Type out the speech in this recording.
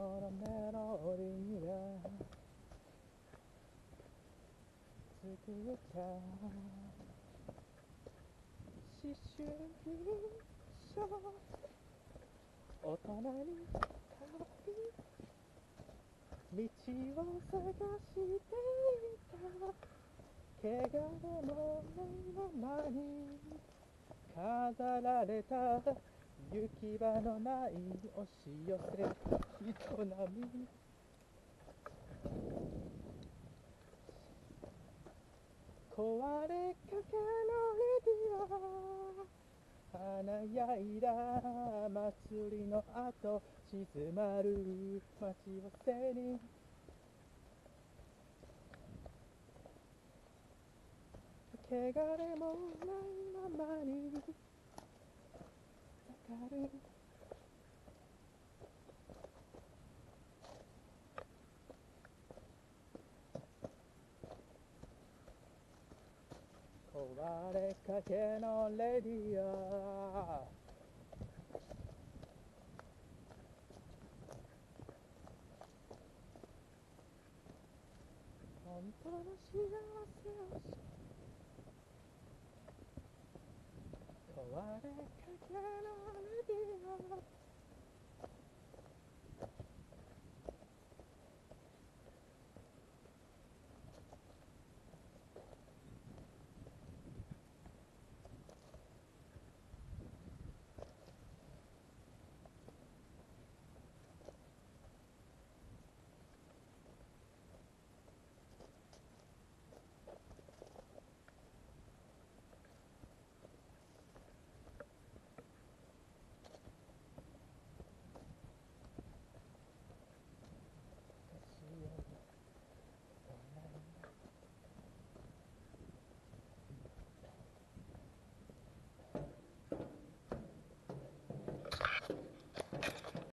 ものメロディーが作っちゃう思春期少大人に旅。道を探していた。怪我でもないままに。飾られた。行き場のない押し寄せる人波壊れかけのレディオ華やいだ祭りの後静まる待ち伏せに。汚れもないままに。る壊れかけのレディオ本当の幸せを知壊れかけのレディオ